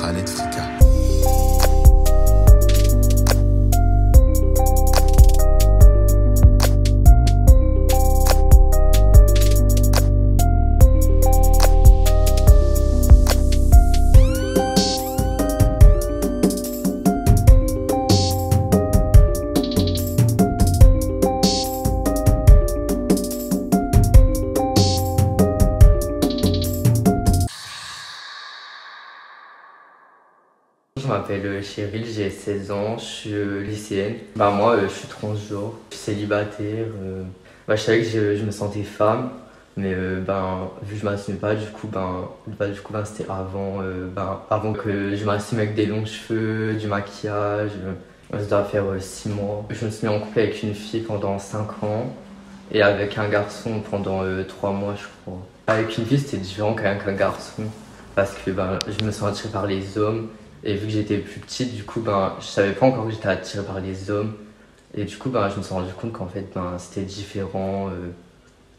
Khaled Fika. Je m'appelle euh, Cheryl, j'ai 16 ans, je suis euh, lycéenne. Bah moi, euh, je suis transgenre, je suis célibataire. Bah, je savais que je, me sentais femme, mais ben, vu que je m'assume pas, du coup, ben, bah, du coup, ben, c'était avant, ben, avant que je m'assume avec des longs cheveux, du maquillage. Ça doit faire 6 mois. Je me suis mis en couple avec une fille pendant 5 ans et avec un garçon pendant 3 mois, je crois. Avec une fille, c'était différent qu'avec un garçon parce que ben, je me sens attirée par les hommes. Et vu que j'étais plus petite, du coup, ben, je savais pas encore que j'étais attirée par les hommes. Et du coup, ben, je me suis rendu compte qu'en fait, ben, c'était différent euh,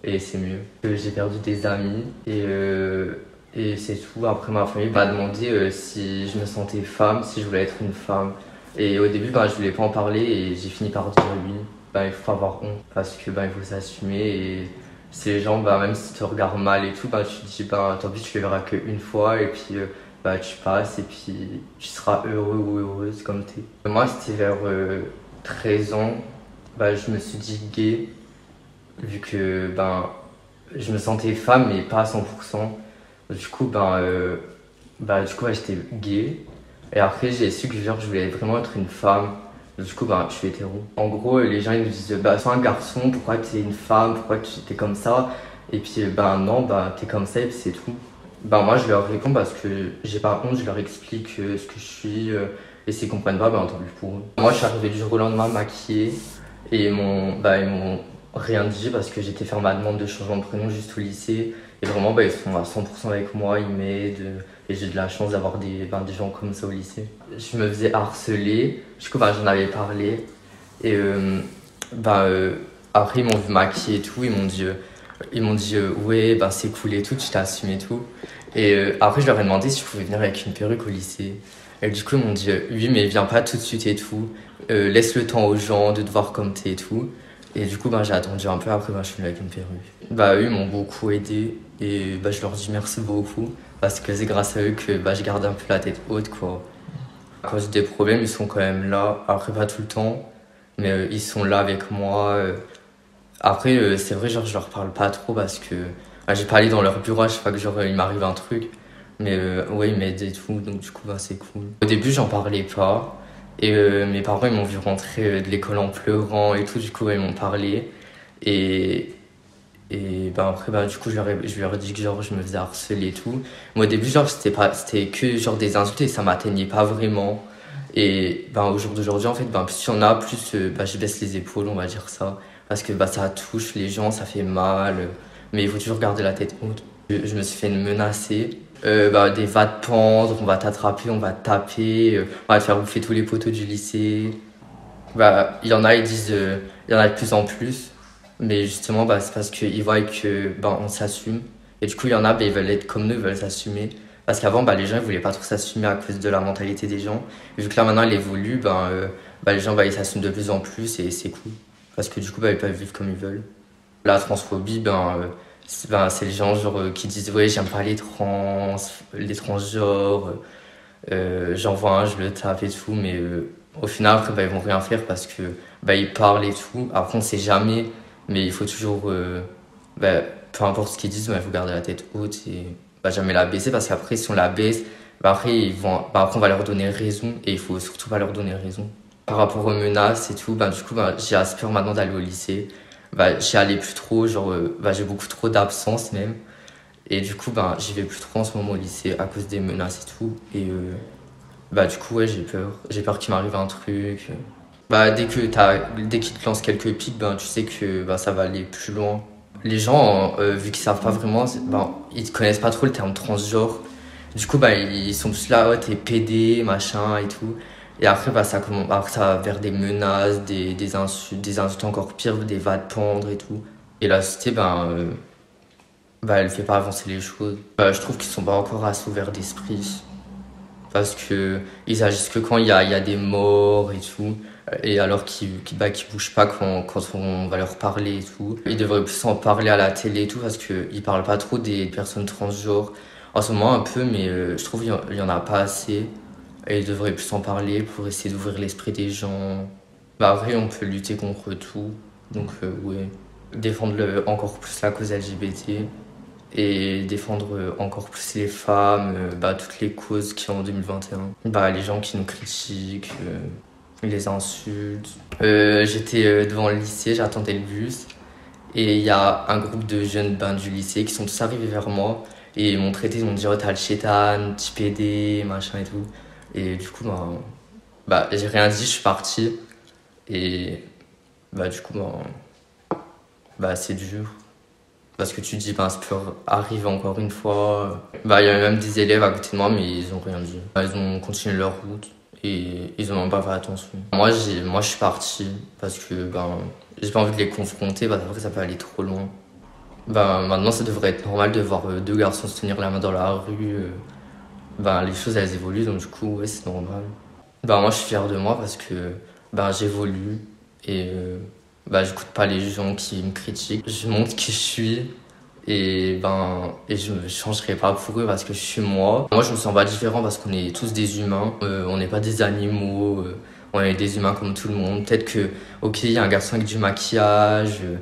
et c'est mieux. Que J'ai perdu des amis et, euh, et c'est tout. Après, ma famille m'a demandé euh, si je me sentais femme, si je voulais être une femme. Et au début, ben, je voulais pas en parler et j'ai fini par dire oui. Ben, il faut avoir honte parce que ben, il faut s'assumer et les gens, ben, même si tu te regardent mal et tout, ben, tu te dis, ben, tant pis, tu les verras qu'une fois et puis euh, bah, tu passes et puis tu seras heureux ou heureuse comme t'es. Moi, c'était vers euh, 13 ans, bah, je me suis dit gay, vu que ben, je me sentais femme, mais pas à 100%. Du coup, ben, euh, bah, du coup j'étais gay. Et après, j'ai su que genre, je voulais vraiment être une femme. Du coup, ben, je suis hétéro. En gros, les gens ils me disent bah, sois un garçon, pourquoi tu es une femme, pourquoi tu es comme ça? Et puis, ben non, bah, t'es comme ça et puis c'est tout. Ben moi je leur réponds parce que j'ai pas honte, je leur explique euh, ce que je suis euh, et s'ils comprennent pas, ben tant pis pour eux. Moi je suis arrivé du jour au lendemain maquillée et ils m'ont bah, rien dit parce que j'étais faire ma demande de changement de prénom juste au lycée et vraiment bah, ils sont à 100% avec moi, ils m'aident et j'ai de la chance d'avoir des, ben, des gens comme ça au lycée. Je me faisais harceler, du coup j'en avais parlé et euh, ben, euh, après ils m'ont vu maquiller et tout, ils m'ont dit... ils m'ont dit euh, ouais ben c'est cool et tout, tu t'es assumé et tout. Et euh, après je leur ai demandé si je pouvais venir avec une perruque au lycée. Et du coup ils m'ont dit euh, oui mais viens pas tout de suite et tout. Euh, laisse le temps aux gens de te voir comme t'es et tout. Et du coup ben, j'ai attendu un peu après ben, je suis venu avec une perruque. Bah eux ils m'ont beaucoup aidé et bah, je leur dis merci beaucoup parce que c'est grâce à eux que bah, je garde un peu la tête haute quoi. Quand j'ai des problèmes ils sont quand même là, après pas tout le temps, mais ils sont là avec moi. Après, euh, c'est vrai, genre, je leur parle pas trop parce que ah, j'ai pas allé dans leur bureau à chaque fois que genre, il m'arrive un truc. Mais euh, ouais, ils m'aident et tout, donc du coup, bah, c'est cool. Au début, j'en parlais pas. Et euh, mes parents, ils m'ont vu rentrer euh, de l'école en pleurant et tout, du coup, ils m'ont parlé. Et, et bah, après, bah, du coup, je leur, ai, je leur ai dit que genre, je me faisais harceler et tout. Moi, au début, genre, c'était pas- c'était que genre, des insultes et ça m'atteignait pas vraiment. Et ben, au jour d'aujourd'hui, en fait, ben, plus il y en a, plus bah, je baisse les épaules, on va dire ça. Parce que bah, ça touche les gens, ça fait mal. euh, Mais il faut toujours garder la tête haute. Je, me suis fait menacer. Euh, bah, des va te pendre, on va t'attraper, on va te taper, euh, on va te faire bouffer tous les poteaux du lycée. Bah, il y en a, ils disent, il y en a de plus en plus. Mais justement, bah, c'est parce qu'ils voient que bah, s'assume. Et du coup, il y en a, bah, ils veulent être comme nous, ils veulent s'assumer. Parce qu'avant, bah, les gens, ils voulaient pas trop s'assumer à cause de la mentalité des gens. Et vu que là, maintenant, elle évolue, euh, bah, les gens, bah, s'assument de plus en plus et c'est cool. Parce que du coup, bah, ils peuvent vivre comme ils veulent. La transphobie, ben, euh, c'est ben, les gens genre, euh, qui disent Ouais, j'aime pas les trans, les transgenres, euh, j'en vois un, je le tape et tout, mais euh, au final, après, bah, ils vont rien faire parce que bah, ils parlent et tout. Après, on sait jamais, mais il faut toujours, bah, peu importe ce qu'ils disent, bah, il faut garder la tête haute et bah, jamais la baisser parce qu'après, si on la baisse, bah, après, ils vont, bah, après, on va leur donner raison et il faut surtout pas leur donner raison. Par rapport aux menaces et tout, bah, du coup, bah, j'ai assez peur maintenant d'aller au lycée. Bah, j'y allais plus trop, genre, bah, j'ai beaucoup trop d'absence même. Et du coup, bah, j'y vais plus trop en ce moment au lycée à cause des menaces et tout. Et euh, bah, du coup, ouais, j'ai peur. J'ai peur qu'il m'arrive un truc. Bah, dès que te lancent quelques pics, ben, tu sais que bah, ça va aller plus loin. Les gens, euh, vu qu'ils savent pas vraiment, ben, ils connaissent pas trop le terme transgenre. Du coup, bah, ils sont tous là, oh, t'es PD, machin et tout. Et après, bah, ça, commence, après, ça va vers des menaces, des, des, insultes, encore pires, des va de pendre et tout. Et la société, ben, euh, bah, elle fait pas avancer les choses. Bah, je trouve qu'ils sont pas encore assez ouverts d'esprit. parce que ils agissent que quand il y a, y a des morts et tout et alors qu'ils ne bah, bougent pas quand, quand, on va leur parler et tout. Ils devraient plus en parler à la télé et tout parce qu'ils parlent pas trop des personnes transgenres. En ce moment un peu, mais euh, je trouve qu'il y en a pas assez. Et ils devraient plus en parler pour essayer d'ouvrir l'esprit des gens. Bah après, on peut lutter contre tout. Donc euh, ouais, défendre encore plus la cause LGBT et défendre encore plus les femmes, euh, bah, toutes les causes qui en 2021. Bah, les gens qui nous critiquent les insultes. Euh, j'étais euh, devant le lycée, j'attendais le bus. Et il y a un groupe de jeunes ben, du lycée qui sont tous arrivés vers moi. Et ils m'ont traité, ils m'ont dit, oh, t'as le chétan, petit PD, machin et tout. Et du coup, ben, bah, j'ai rien dit, je suis parti. Et bah, du coup, ben, bah, c'est dur. Parce que tu dis, ben, ça peut arriver encore une fois. Bah, il y avait même des élèves à côté de moi, mais ils ont rien dit. Ils ont continué leur route et ils n'ont pas fait attention. Moi, j'ai, moi, je suis parti parce que ben, j'ai pas envie de les confronter parce que ça peut aller trop loin. Ben, maintenant, ça devrait être normal de voir euh, deux garçons se tenir la main dans la rue. Ben, les choses, elles évoluent, donc du coup, ouais, c'est normal. Ben, moi, je suis fier de moi parce que ben, j'évolue et euh, ben, j'écoute pas les gens qui me critiquent. Je montre qui je suis et ben et je ne changerai pas pour eux parce que je suis moi. Moi je me sens pas différent parce qu'on est tous des humains, euh, on n'est pas des animaux, euh, on est des humains comme tout le monde. Peut-être que ok il y a un garçon avec du maquillage, euh,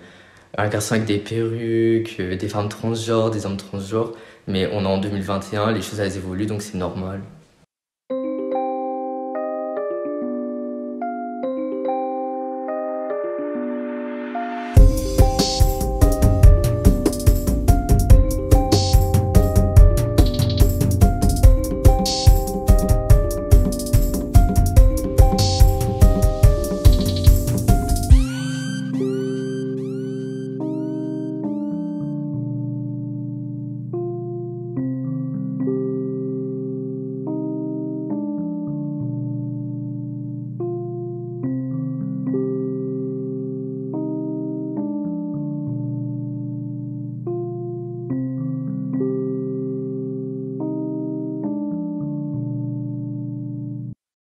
un garçon avec des perruques, des femmes transgenres, des hommes transgenres, mais on est en 2021, les choses elles évoluent donc c'est normal.